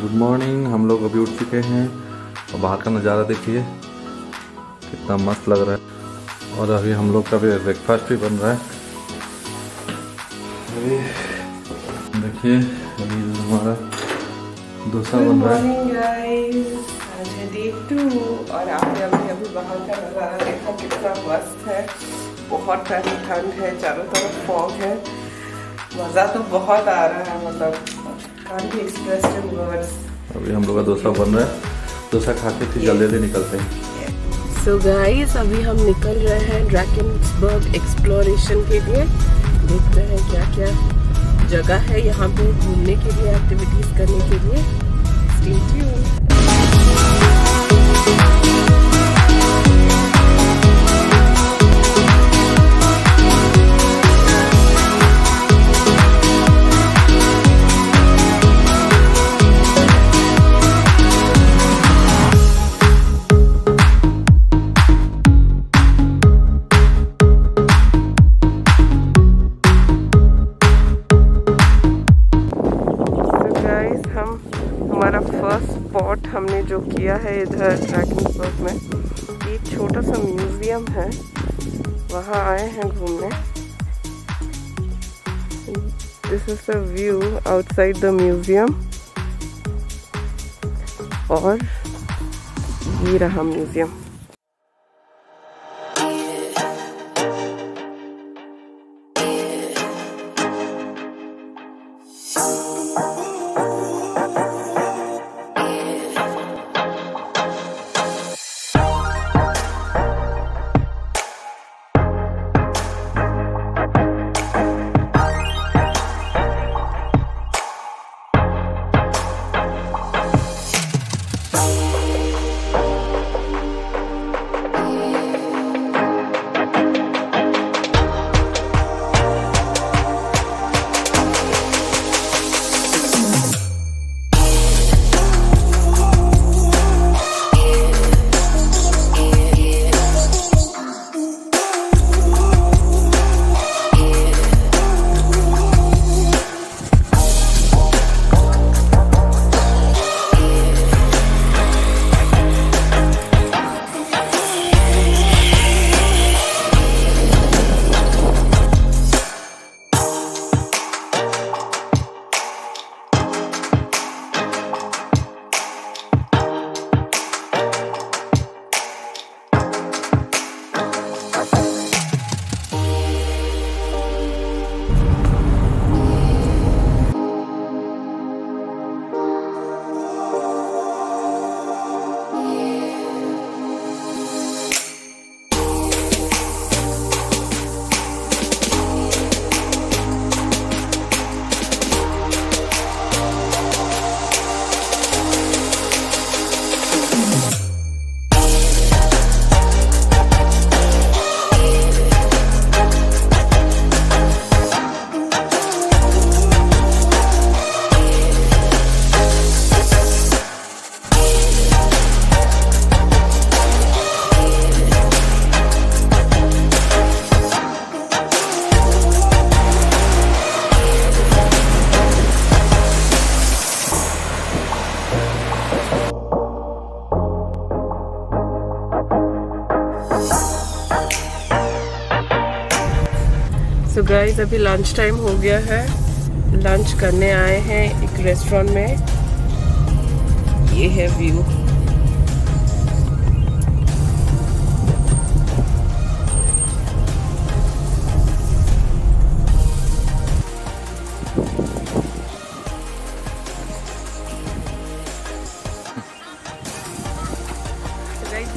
Good morning हम लोग अभी उठ चुके हैं। और बाहर का नज़ारा देखिए कितना मस्त लग रहा है। और अभी हम लोग का भी ब्रेकफास्ट भी बन रहा है। अभी देखिए अभी हमारा डोसा बन रहा है। और आपने अभी अभी बाहर का नज़ारा देखा कितना मस्त है। बहुत ठंड ठंड है चारों तरफ़ फॉग है। मज़ा तो बहुत आ रहा है मतलब। अभी हम लोग का डोसा बन रहा है। डोसा खा के फिर जल्दी जल्दी निकलते हैं। सो so गाइस अभी हम निकल रहे हैं ड्रैकिंग एक्सप्लोरेशन के लिए। देखते हैं क्या क्या जगह है यहाँ पे घूमने के लिए एक्टिविटीज़ करने के लिए। Stay किया है इधर ट्रैकिंग ड्रैगनसबर्ग में। एक छोटा सा म्यूज़ियम है। वहाँ आए हैं घूमने। This is the view outside the museum और ये रहा म्यूज़ियम अभी लंच टाइम हो गया है लंच करने आए हैं एक रेस्टोरेंट में। ये है व्यू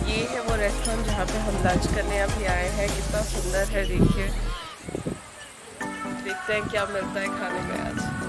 ये है वो रेस्टोरेंट जहाँ पे हम लंच करने अभी आए हैं। कितना सुंदर है, देखिए। देखते हैं क्या मिलता है खाने में आज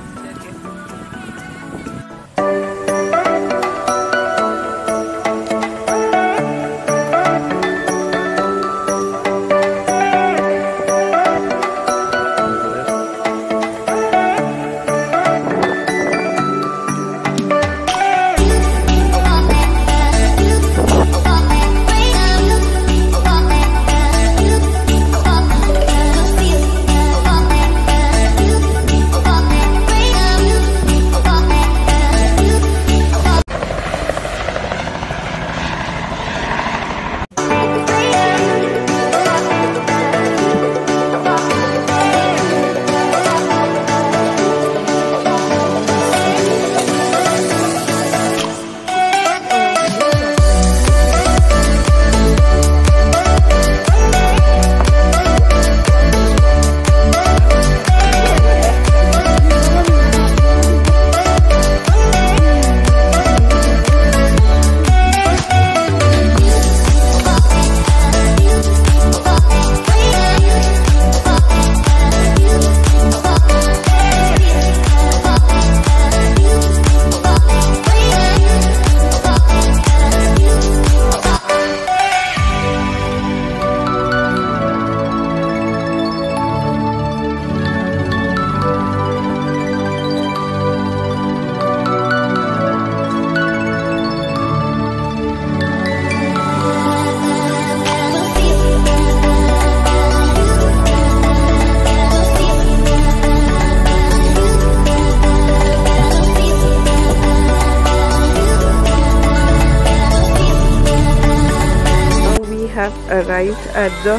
arrived at the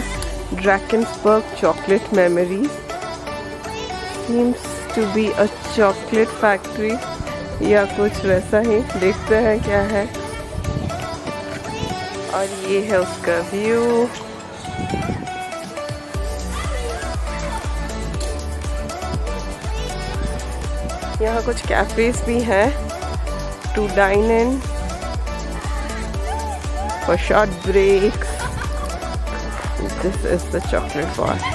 Drakensberg chocolate memory. Seems to be a chocolate factory या कुछ वैसा ही देखते हैं क्या है और ये है उसका व्यू यहाँ कुछ कैफेज भी हैं to dine in for short breaks. This is the chocolate bar.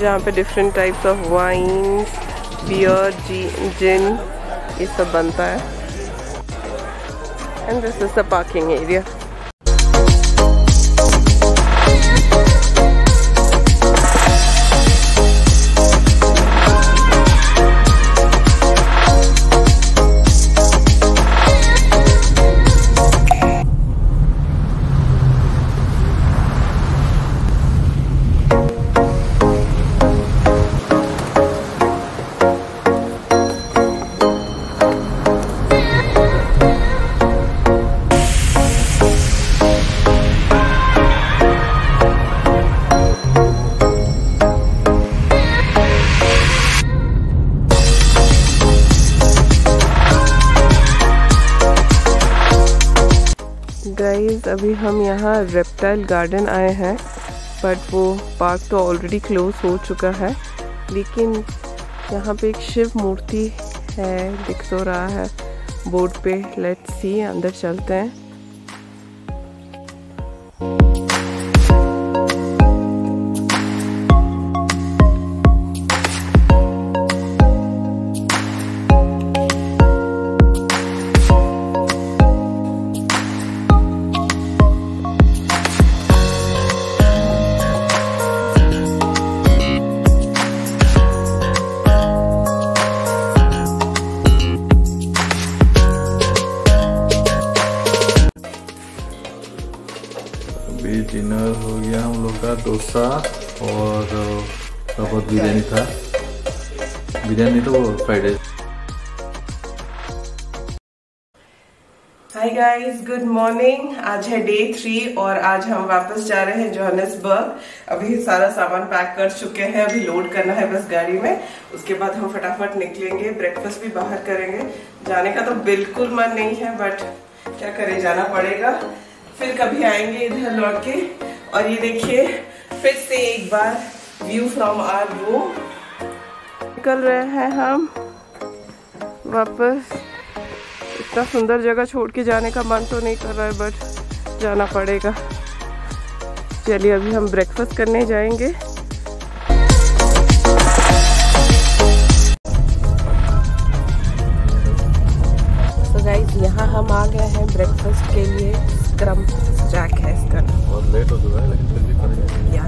जहाँ पे different types of wine beer ji gin ये सब बनता है। And this is the parking area guys अभी हम यहाँ रेप्टाइल गार्डन आए हैं बट वो पार्क तो ऑलरेडी क्लोज हो चुका है, लेकिन यहाँ पे एक शिव मूर्ति है, दिख तो रहा है बोर्ड पे लेट्स सी अंदर चलते हैं। डिनर हो गया हम लोग का, डोसा और बहुत बिरयानी था। बिरयानी तो fried. Rice hi guys good morning आज है डे थ्री और आज हम वापस जा रहे हैं जोहानसबर्ग अभी सारा सामान पैक कर चुके हैं, अभी लोड करना है बस गाड़ी में। उसके बाद हम फटाफट निकलेंगे ब्रेकफास्ट भी बाहर करेंगे। जाने का तो बिल्कुल मन नहीं है बट क्या करें, जाना पड़ेगा। फिर कभी आएँगे इधर लौट के और ये देखिए, फिर से एक बार व्यू फ्रॉम आर रूम निकल रहे हैं हम वापस। इतना सुंदर जगह छोड़ के जाने का मन तो नहीं कर रहा है बट जाना पड़ेगा। चलिए, अभी हम ब्रेकफास्ट करने जाएँगे। गाइस यहाँ हम आ गए हैं ब्रेकफास्ट के लिए। स्क्रम जैक है इसका बहुत लेट हो चुका है लेकिन फिर भी करेंगे। या